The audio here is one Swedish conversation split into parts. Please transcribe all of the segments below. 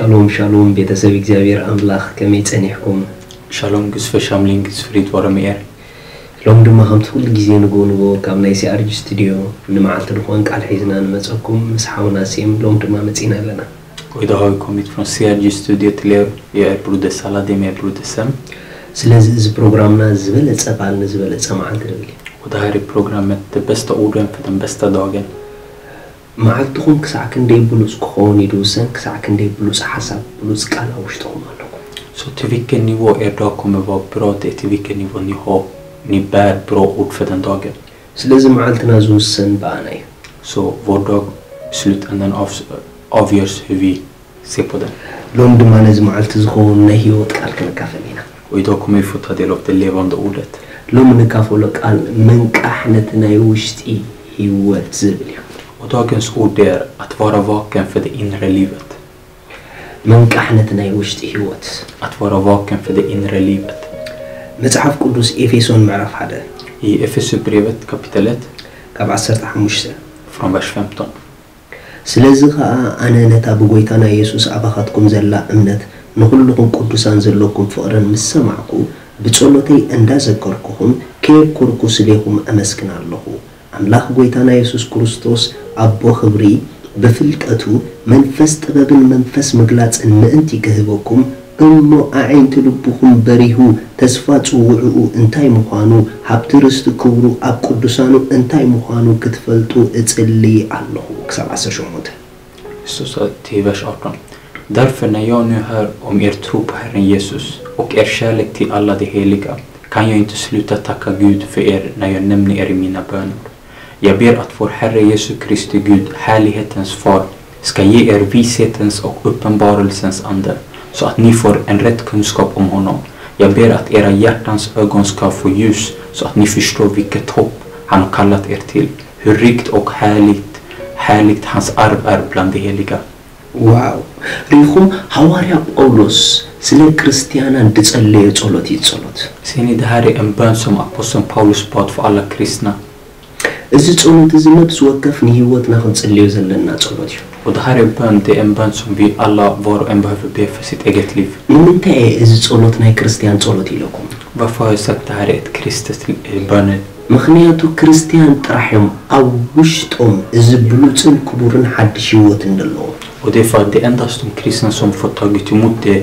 ሻሎም ሻሎም ቤተሰብ እግዚአብሔር ኣምላኽ ከመይ ፀኒሕኩም ሻሎም ግዝፈ ሻምሊን ግዝፍሪት ወረምኤር ሎም ድማ ከምቲ ኩሉ ግዜ ንጎንቦ ካብ ናይ ሲኣርጂ ስቱድዮ ንመዓልቲ ድኾን ቃል ሒዝና ንመፀኩም ምስ ሓውና ሴም ሎም ድማ መፂና ኣለና Och idag har vi kommit från CRG Studio till er. Jag är Broder Saladin, jag är Broder Sem. ስለዚ እዚ ፕሮግራምና ዝበለፀ ባል ንዝበለፀ መዓልቲ ንብል Och det här är programmet De bästa orden መዓልትኹም ክሳዕ ክንደይ ብሉፅ ክኸውን ይድውሰን ክሳዕ ክንደይ ብሉፅ ሓሳብ ብሉፅ ቃል ኣብ ውሽጥኹም ኣለኩም Så till vilken nivå er dag kommer vara bra, det är till vilken nivå ni har, ni bär bra ord för den dagen. ስለዚ መዓልትና ዝውሰን በኣና እዩ Så vår dag i slutändan av, avgörs hur vi ser på den. ሎም ድማ ነዚ መዓልቲ ዝኸውን ናይ ሂወት ቃል ክንካፈል ኢና Och idag kommer vi få ta del av det levande ordet. ሎም ንካፈሎ ቃል መንቃሕ ነቲ ናይ ውሽጢ ሂወት ዝብል እዩ Och dagens ord är att vara vaken för det inre livet. ውሽጢ Att vara vaken för det inre livet. መፅሓፍ ቅዱስ ኤፌሶን ምዕራፍ ሓደ I Efesierbrevet kapitel 1 ካብ 15 från vers 15. ስለዚ ከዓ ኣነ ነታ ብጎይታና የሱስ ኣባኻትኩም ዘላ እምነት ንኩልኩም ቅዱሳን ዘለኩም ፍቕርን ምስ ሰማዕኩ ብጸሎተይ እንዳዘከርኩኹም ከየኩርኩ ስሌኹም ኣመስግን ኣለኹ ኣምላኽ ጎይታና የሱስ ክርስቶስ ኣቦ ክብሪ ብፍልጠቱ መንፈስ ጥበብን መንፈስ ምግላፅን ምእንቲ ክህበኩም እሞ ኣዒንቲ ልብኹም በሪሁ ተስፋ ጽውዕኡ እንታይ ምዃኑ ሃብቲ ርስቲ ክብሩ ኣብ ቅዱሳኑ እንታይ ምዃኑ ክትፈልጡ እጽልይ ኣለኹ ክሳብ 18 Så, så till vers 18. Därför när jag nu hör om er tro på Herren Jesus och er kärlek till alla de heliga kan jag inte sluta tacka Gud för er när jag nämner er i mina böner. Jag ber att vår Herre Jesu Kristi Gud, härlighetens far, ska ge er vishetens och uppenbarelsens ande så att ni får en rätt kunskap om honom. Jag ber att era hjärtans ögon ska få ljus så att ni förstår vilket hopp han har kallat er till. Hur rikt och härligt, härligt hans arv är bland de heliga. ዋው ሪኹም ሐዋርያ ጳውሎስ ስለ ክርስቲያናን ድጸለየ ጸሎት እዩ ጸሎት Ser ni, det här är en bön som aposteln እዚ ጸሎት እዚ ነብሲ ወከፍ ንህይወትና ክንጸልዮ ዘለና ጸሎት እዩ Och det här är bön, det är en bön som vi alla var och en behöver be för sitt eget liv. ንምንታይ እየ እዚ ጸሎት ናይ ክርስቲያን ጸሎት ኢለኩም Varför har jag sagt det här är ett kristet eh, bön? ምክንያቱ ክርስቲያን ጥራሕ እዮም ኣብ ውሽጦም እዚ ብሉፅን ክቡርን ሓድሽ ህይወት ኣለዎም Och det är för att det är endast de kristna som får tagit emot det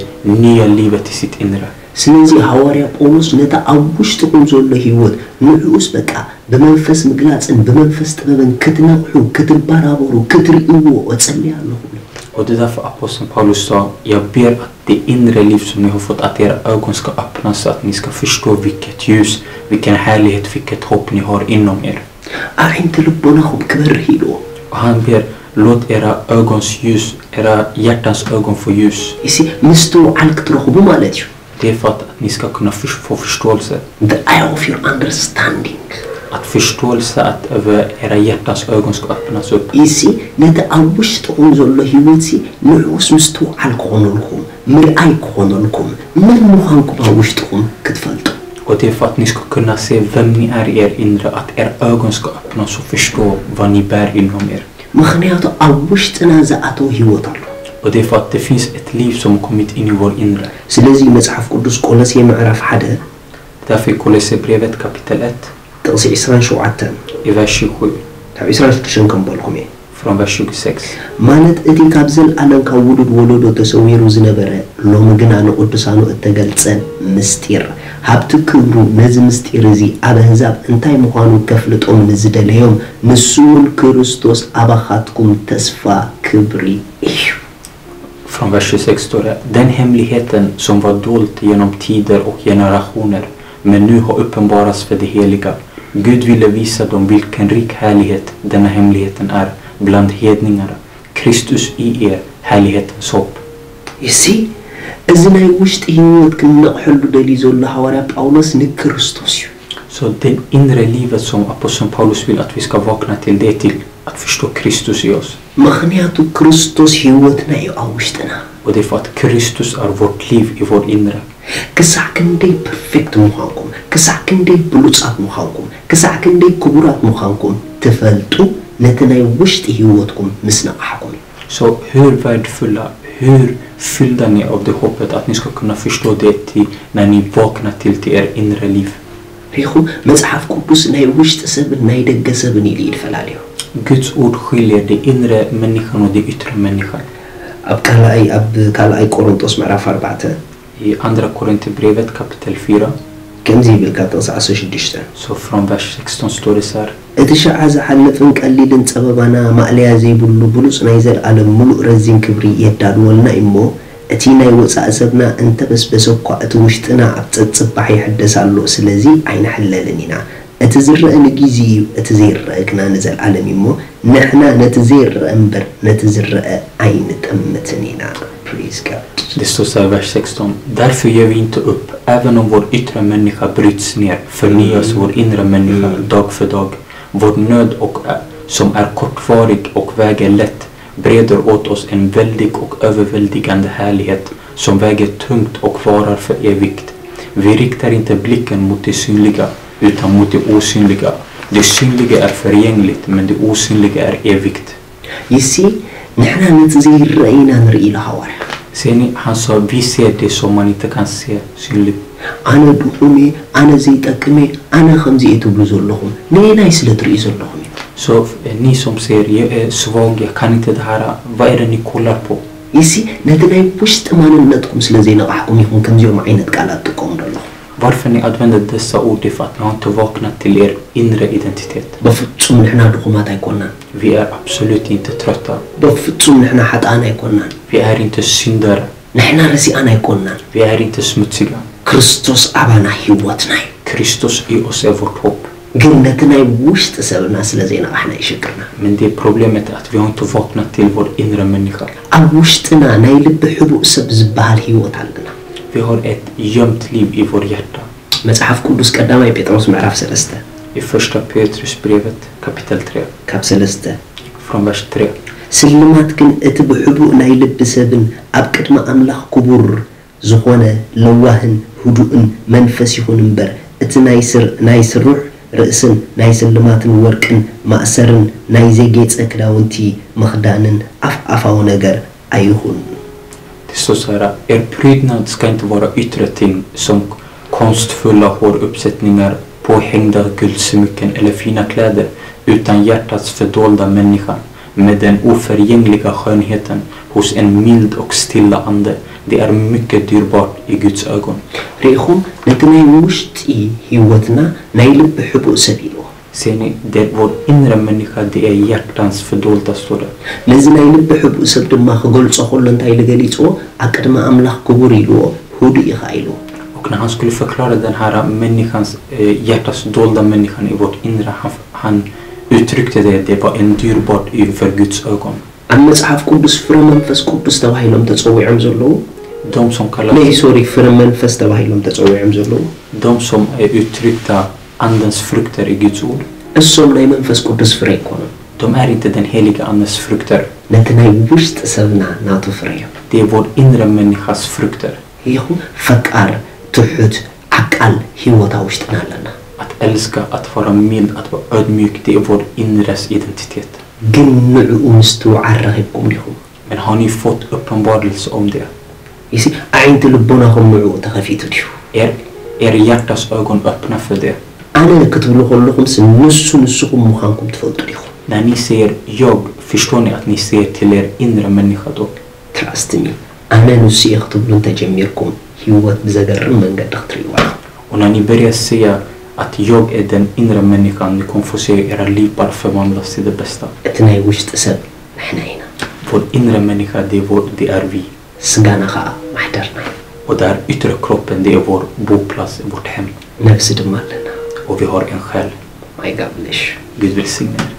nya livet i sitt inre. ስለዚ ሐዋርያ ጳውሎስ ነታ ኣብ ውሽጥኩም ዘሎ ህይወት ንዕኡስ በቃ ብመንፈስ ምግላፅን ብመንፈስ ጥበብን ክትነቕሑ ክትበራበሩ ክትርእይዎ እጸልይ ኣለኹ Och det är därför aposteln Paulus sa, jag ber att det inre liv som ni har fått, att era ögon ska öppnas så att ni ska förstå vilket ljus, vilken härlighet, vilket hopp ni har inom er. ኣዒንቲ ልቦናኹም ክበርህ ኢልዎ Och han ber, låt era ögons ljus, era hjärtans ögon få ljus. እሲ ምስትውዓል ክትረኽቡ ማለት እዩ Det är för att, att ni ska kunna för, få förståelse. the eye of your understanding Att förståelse att över era hjärtans ögon ska öppnas upp. እሲ ነቲ ኣብ ውሽጥኹም ዘሎ ህይወት ሲ ንዕኡስ ምስትውዓል ክኾነልኩም ምርኣይ ክኾነልኩም መን ምዃንኩም ኣብ ውሽጥኹም ክትፈልጡ Och det är för att ni ska kunna se vem ni är i er inre, att era ögon ska öppnas och förstå vad ni bär inom er. ምክንያቱ ኣብ ውሽጥና ዝኣተው ህይወት ኣሎ Och det är för att det finns ett liv som kommit in i vår inre. ስለዚ መፅሓፍ ቅዱስ ቆሎሴ ምዕራፍ ሓደ Därför i Kolosserbrevet kapitel 1, ጥቕሲ 27 i vers 27, ካብ 26 ከምበልኩም እየ från vers 26. ማለት እቲ ካብ ዘለኣለም ካብ ውሉድ ወለዶ ተሰዊሩ ዝነበረ ሎሚ ግና ንቅዱሳኑ እተገልፀ ምስጢር ሃብቲ ክብሩ ነዚ ምስጢር እዚ ኣብ ኣህዛብ እንታይ ምዃኑ ከፍልጦም ንዝደለዮም ንሱ እውን ክርስቶስ ኣባኻትኩም ተስፋ ክብሪ እዩ Från vers 26 står det Den hemligheten som var dold genom tider och generationer men nu har uppenbarats för de heliga. Gud ville visa dem vilken rik härlighet denna hemligheten är bland hedningarna. Kristus i er, härlighetens hopp. እሲ እዚ ናይ ውሽጢ ህይወት ክንነቕሐሉ ደልዩ ዘሎ ሃዋርያ ጳውሎስ ንክርስቶስ እዩ Så det inre livet som aposteln Paulus vill att vi ska vakna till, det är till att förstå Kristus i oss. ምክንያቱ ክርስቶስ ህይወትና እዩ ኣብ ውሽጥና Och det är för att Kristus är vårt liv i vår inre. ክሳዕ ክንደይ ፐርፌክት ምዃንኩም ክሳዕ ክንደይ ብሉፃት ምዃንኩም ክሳዕ ክንደይ ክቡራት ምዃንኩም ትፈልጡ ነቲ ናይ ውሽጢ ህይወትኩም ምስ ነቕሓኩም እዩ Så hur värdefulla, hur fyllda ni av det hoppet att ni ska kunna förstå det till när ni vaknar till till er inre liv. ሪኢኹም መፅሓፍ ቅዱስ ናይ ውሽጢ ሰብን ናይ ደገ ሰብን ኢሉ ይፈላለዩ Guds ord skiljer det inre människan och det yttre människan. ኣብ ካልኣይ ኣብ ካልኣይ ቆሮንጦስ ምዕራፍ 4 I andra Korinthierbrevet kapitel 4, ከምዚ ይብልካ ጥቕሲ 16 så från vers 16 står det så här. እቲ ሸዓ ዝሓልፍን ቀሊልን ፀበባና ማእለያ ዘይብሉ ብሉፅ ናይ ዘለኣለም ሙሉእ ረዚን ክብሪ የዳልወልና እሞ እቲ ናይ ወፃኢ ሰብና እንተበስበሰ እኳ እቲ ውሽጥና ኣብ ፀፅባሕ ይሕደስ ኣሎ ስለዚ ኣይንሕለልን ኢና እቲ ዝርአ ንጊዜ እዩ እቲ ዘይርአ ግና ንዘለኣለም እሞ ንሕና ነቲ ዘይርአ እምበር ነቲ ዝርአ ኣይንጠምትን ኢና Praise God. Det står så här i vers 16. Därför ger vi inte upp. Även om vår yttre människa bryts ner förnyas mm. vår inre människa mm. dag för dag. Vår nöd och, eh, som är kortvarig och väger lätt breder åt oss en väldig och överväldigande härlighet som väger tungt och varar för evigt. Vi riktar inte blicken mot det synliga utan mot det osynliga. Det synliga är förgängligt men det osynliga är evigt. You see, Nyaanaan re'inaan re'ila hawaara. Seeni haasawbii seedee soomanitti kan silu. ኣነ ድኹሜ ኣነ ዘይጠቅሜ ኣነ ከምዚ እየ ትብሉ ዘለኹም ንናይ ስለ ትርኢ ዘለኹም እዩ ሶፍ ኒሶም ሴር ስቮንግያ ካኒተ ድሃራ ቫይረኒ ኮላርፖ ይሲ ነቲ ናይ ውሽጢ ማንነትኩም ስለ ዘይነቕሕኩም ኢኹም ከምዚኦም ዓይነት ቃላት Varför ni använder dessa ord är för att ni har inte vaknat till er inre identitet. በፍጹም ንሕና ድኹማት ኣይኮናን Vi är absolut inte trötta. በፍጹም ንሕና ሓጣን ኣይኮናን Vi är inte syndare. ንሕና ረሲኣን ኣይኮናን Vi är inte smutsiga. ክርስቶስ ኣባና ሂወትና እዩ Kristus i oss är vårt hopp. ግን ነቲ ናይ ውሽጢ ሰብና ስለ ዘይነቓሕና ይሽግርና Men det problemet är att vi har inte vaknat till vår inre människa. ኣብ ውሽጥና ናይ ልቢ ሕቡእ ሰብ ዝበሃል ሂወት ኣለና Ett gömt liv i vår hjärta. መፅሓፍ ቅዱስ ቀዳማይ ጴጥሮስ ምዕራፍ 3 I första Petrusbrevet kapitel 3, ካብ 3 från vers 3. ስልማት ግን እቲ ብሕቡእ ናይ ልቢ ሰብን ኣብ ቅድሚ ኣምላኽ ክቡር ዝኾነ ለዋህን ህዱእን መንፈስ ይኹን እምበር። እቲ ናይ ስሩዕ ርእስን ናይ ስልማትን ወርቅን ማእሰርን ናይ ዘጌፀ ክዳውንቲ ምኽዳንን ኣፍ ኣፋዊ ነገር ኣይኹን Det står så här, er prydnad ska inte vara yttre ting som konstfulla håruppsättningar, påhängda guldsmycken eller fina kläder, utan hjärtats fördolda människa med den oförgängliga skönheten hos en mild och stilla ande. Det är mycket dyrbart i Guds ögon. ርኢኹም ነቲ ናይ ውሽጢ ሂወትና ናይ ልቢ ሕቡእ ሰብ ኢልዎ Ser ni, det är vår inre människa, det är hjärtans fördolda, står det. ነዚ ናይ ልቢ ሕቡእ ሰብ ድማ ክገልፆ ከሎ እንታይ ኢሉ ገሊፅዎ ኣብ ቅድሚ ኣምላኽ ክቡር ኢልዎ ህዱእ ኢኻ ኢልዎ Och när han skulle förklara den här människans, eh, hjärtats dolda människan i vårt inre, han, han uttryckte det, det var en dyrbart inför Guds ögon. ኣብ መፅሓፍ ቅዱስ ፍረ መንፈስ ቅዱስ ተባሂሎም ተፀዊዖም ዘለዉ De som kallas, ናይ ሶሪ ፍረ መንፈስ ተባሂሎም ተፀዊዖም ዘለዉ de som är uttryckta andens frukter i Guds ord, እሶም ናይ መንፈስ ቅዱስ ፍረ ይኮኑን de är inte den heliga andens frukter. ነቲ ናይ ውሽጢ ሰብና ናቱ ፍረ እዮም Det är vår inre människas frukter. ይኹም ፈቃር ትሑት ዓቃል ሂወታ ውሽጥና ኣለና Att älska, att vara mild, att vara ödmjuk, det är vår inres identitet. ግን ንዕኡ ምስትውዓር ረኺብኩም ዲኹም Men har ni fått uppenbarelse om det? ይሲ ኣዒንቲ ልቦናኹም ንዕኡ ተኸፊቱ ድዩ Er, er hjärtas ögon öppna för det. أنا كتب لكم لكم سنسو نسو مخانكم تفلتو ديخو داني سير يوغ فشتوني أتني سير تلير إنرا مني خطو. تراستني. أنا نسي أكتب لنتا جميركم هيوات بزاقر من قد أكتري وأنا. وناني بريا سيا أت يوغ إدن إنرا مني خان نكون فسي إرا لي بارفمان لسي دي بستا. أتناي وش تسب نحنا هنا. فول إنرا مني خا دي فول دي أر في. سغانا خا. محدرنا ودار إترا كروبن دي فول بو بلاس بوتهم. نفسي دمالنا. och vi har en själ. My God bless. Gud välsigne er.